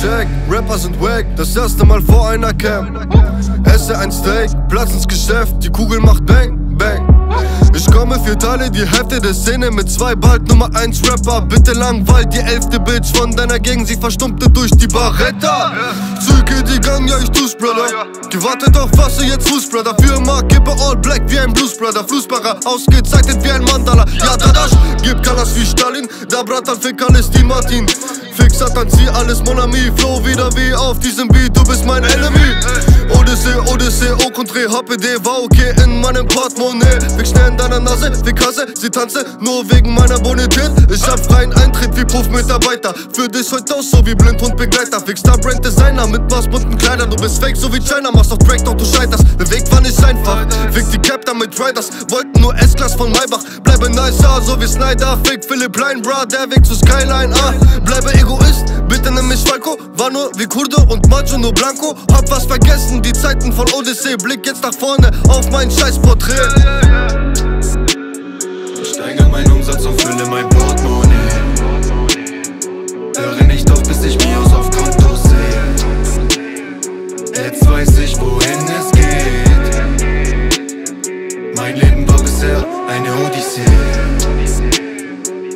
check, Rapper sind wack, das erste Mal vor einer Cam. Esse ein Steak, Platz ins Geschäft, die Kugel macht Bang, Bang. Ich komme für Teile die Hälfte der Szene mit zwei bald Nummer 1 Rapper. Bitte langweilt die elfte Bitch von deiner Gegend, sie verstummte durch die Barretta. Züge die Gang, ja ich tu's, Brother. Gewartet auf Wasser, jetzt Fuß, Brother. Für immer Kippe all black wie ein Blues, Brother. Flussbarer, ausgezeichnet wie ein Mandala. Ja, Dadash, gib Kalas wie Stalin. Da Bratan, fick alles die Martin. Fix Satan, zieh alles Mon ami. Flow wieder wie auf diesem Beat, du bist mein Enemy. Odyssee, Odyssee, au contraire, HPD war okay in meinem Portemonnaie. Fick schnell in deiner Nase, wie Kasse, sie tanze nur wegen meiner Bonität. Ich hab freien Eintritt wie Puff-Mitarbeiter. Für dich heute aus, so wie Blindhund-Begleiter. Fick Star Brand Designer mit maßbunten Kleidern. Du bist fake, so wie China, machst auf Break, doch du scheiterst. Der Weg war nicht einfach. Fick die Captain mit Riders, wollten nur S-Class von Maybach. Bleibe nice, ja, so wie Snyder. Fick Philipp Line, bra, der Weg zu Skyline, ah. Bleibe Egoist, bitte nimm mich Falco. War nur wie Kurde und Macho nur Blanco. Hab was vergessen, die Zeiten von Odyssey. Blick jetzt nach vorne auf mein Scheißporträt. Ich steigere meinen Umsatz und fülle mein Portemonnaie. Höre nicht auf, bis ich Mios auf Konto sehe. Jetzt weiß ich, wohin es geht. Mein Leben war bisher eine Odyssee.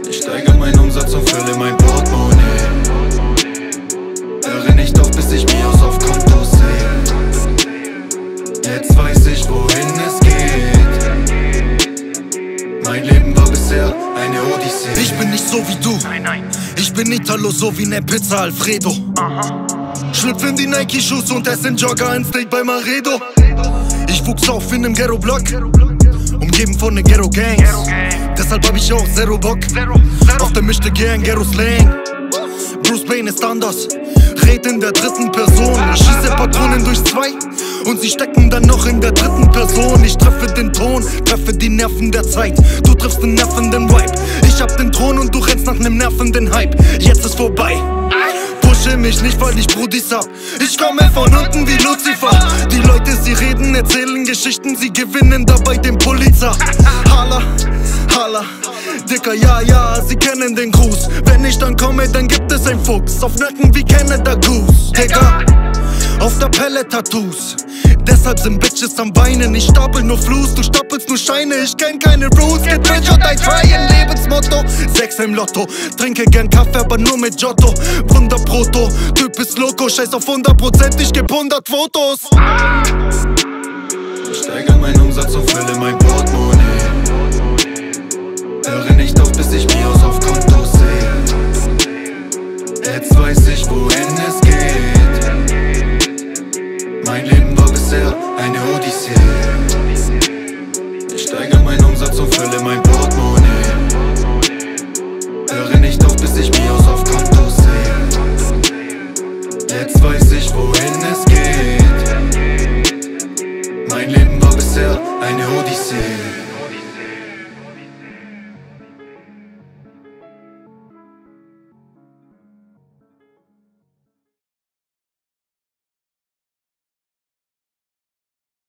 Ich steigere meinen Umsatz und fülle mein Portemonnaie. Mein Leben war bisher eine Odyssee. Ich bin nicht so wie du. Ich bin Italo, so wie ne Pizza Alfredo. Schlüpf in die Nike-Shoes und ess den Jogger ein Steak bei Maredo. Ich wuchs auf in nem Ghetto-Block, umgeben von ne Ghetto-Gangs. Deshalb hab ich auch Zero Bock auf der mischte Gang, Ghetto-Slang. Bruce Wayne ist anders, red in der dritten Person. Ich schieße Patronen durch zwei und sie stecken dann noch in der dritten Person. Ich treffe den Ton, treffe die Nerven der Zeit. Du triffst den nervenden Vibe. Ich hab den Thron und du rennst nach nem nervenden Hype. Jetzt ist vorbei. Pushe mich nicht, weil ich Brudis hab. Ich komme von unten wie Lucifer. Die Leute, sie reden, erzählen Geschichten, sie gewinnen dabei den Pulitzer. Hala, hala. Dicker, ja, ja, sie kennen den Gruß. Wenn ich dann komme, dann gibt es ein Fuchs. Auf Nacken wie Canada Goose. Digga, auf der Pelle Tattoos. Deshalb sind Bitches am Weinen. Ich stapel nur Fluss, du stapelst nur Scheine. Ich kenn keine Rules. Get rich or die trying. Lebensmotto. Sechs im Lotto. Trinke gern Kaffee, aber nur mit Giotto. Wunderproto. Typ ist loco. Scheiß auf 100%. Ich geb 100 Fotos. Ich steigere meinen Umsatz und fülle mein Portemonnaie. myself.